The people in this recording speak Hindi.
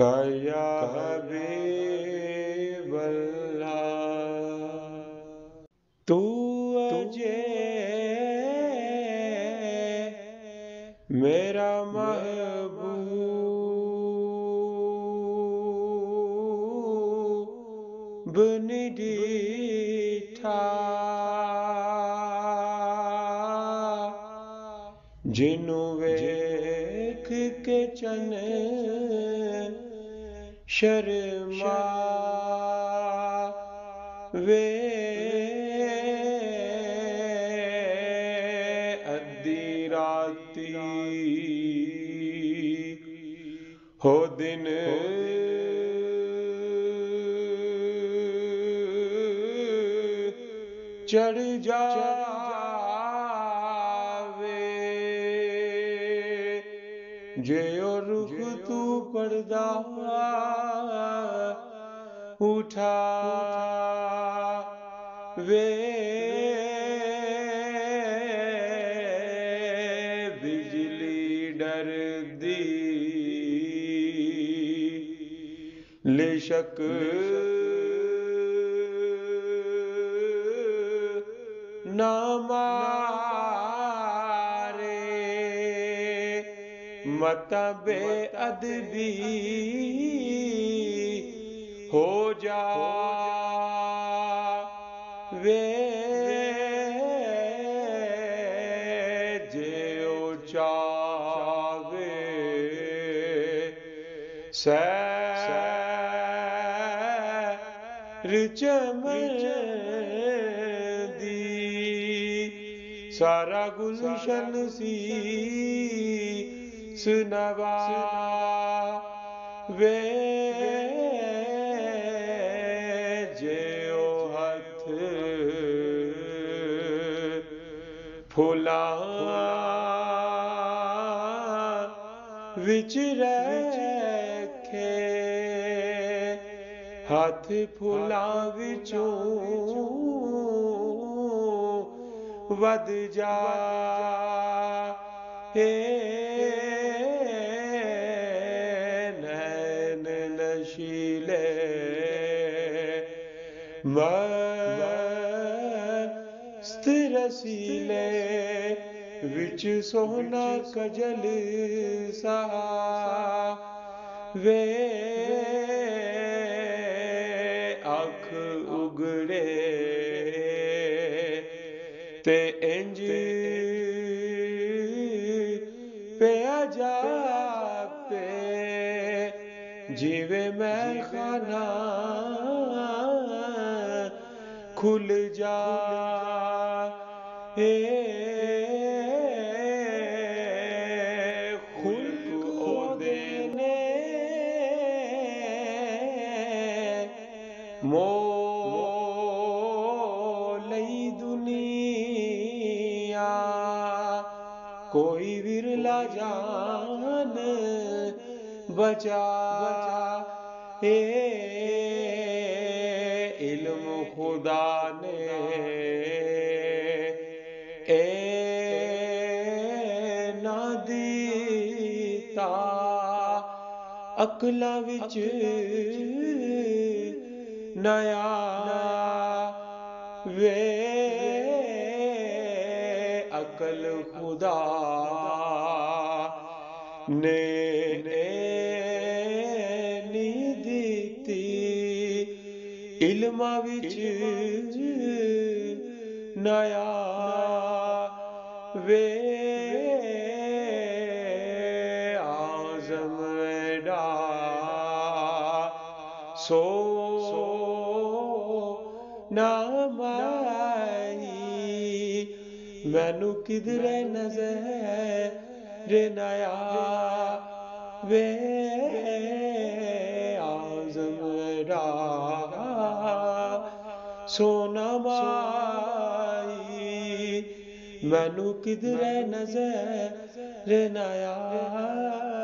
या हबीब अल्लाह तू अजे मेरा महबूब निडीठा। जिनु वेख के चन शर्मा वे हो दिन चढ़ जे और रुख तू पर्दा उठा। वे बिजली डर दी। ले शक। ना मारे मत बे अदबी हो जा वे जे चावे सैर चमन दी सारा गुलशन सी ਸੁਨਵਾ ਵੇ ਜਿਉ ਹੱਥ ਫੁਲਾ ਵਿਚ ਰੱਖੇ ਹੱਥ ਫੁਲਾ ਵਿੱਚੋਂ ਵਧ ਜਾ ਏ मस्त रसीले विच सोहना कजल सा वे अख उगड़े ते इंज पिया जा पे जिवे मैं खाना खुल जा। ए खुल को देने। मोलई दुनिया कोई विरला जान बचा। बचा। ए खुदा ने ए ना अकल बिच नया वे। अकल खुदा ने, ने। İlma ਵਿੱਚ ਨਇਆ ਵੇ ਆਜ਼ਮ ਦਾ ਸੋ ਨਾਮਾਈ ਮੈਨੂੰ ਕਿਧਰੇ ਨਜ਼ਰ ਰੇ ਨਇਆ ਵੇ ਆਜ਼ਮ ਦਾ ਸੋਨਾਮਾਈ ਮੈਨੂੰ ਕਿਧਰੇ ਨਜ਼ਰ ਨਾ ਆਈ